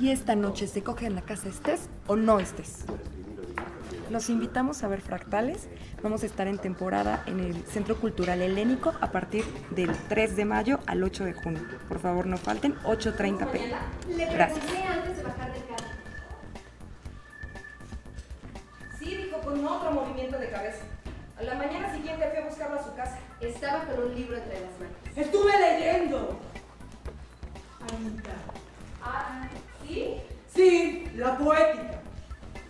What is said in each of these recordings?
Y esta noche se coge en la casa estés o no estés. Los invitamos a ver Fractales. Vamos a estar en temporada en el Centro Cultural Helénico a partir del 3 de mayo al 8 de junio. Por favor, no falten, 8.30 pm. Gracias. antes de bajar del carro. Sí, dijo con otro movimiento de cabeza. A la mañana siguiente fui a buscarlo a su casa. Estaba con un libro entre las manos. Estuve leyendo. Anita. La poética.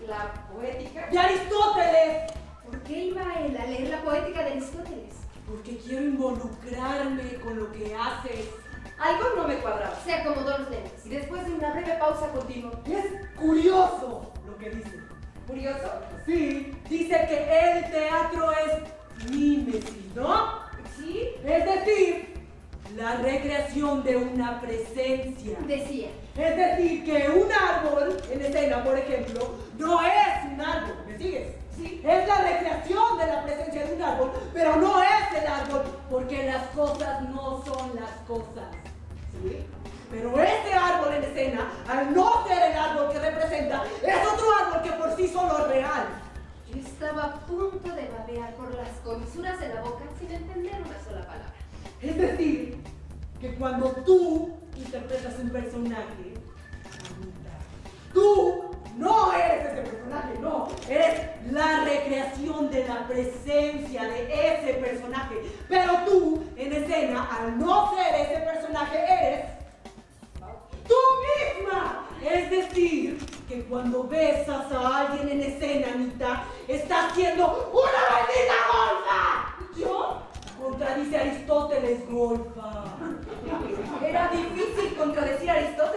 La poética. De Aristóteles. ¿Por qué iba él a leer la poética de Aristóteles? Porque quiero involucrarme con lo que haces. Algo no me cuadraba. Se acomodó los lentes. Y después de una breve pausa continuó. Es curioso lo que dice. ¿Curioso? Sí, dice que el teatro es mímesis, ¿no? Sí. Es decir, la recreación de una presencia. Decía. Es decir, que un árbol en escena, por ejemplo, no es un árbol, ¿me sigues? Sí. Es la recreación de la presencia de un árbol, pero no es el árbol, porque las cosas no son las cosas. ¿Sí? Pero este árbol en escena, al no ser el árbol que representa, es otro árbol que por sí solo es real. Yo estaba a punto de babear por las comisuras de la boca sin entender una sola palabra. Es decir, que cuando tú interpretas un personaje, eres la recreación de la presencia de ese personaje. Pero tú, en escena, al no ser ese personaje, eres tú misma. Es decir, que cuando besas a alguien en escena, Anita, estás siendo una maldita golfa. ¿Yo? Contradice a Aristóteles, golfa. Era difícil contradecir a Aristóteles.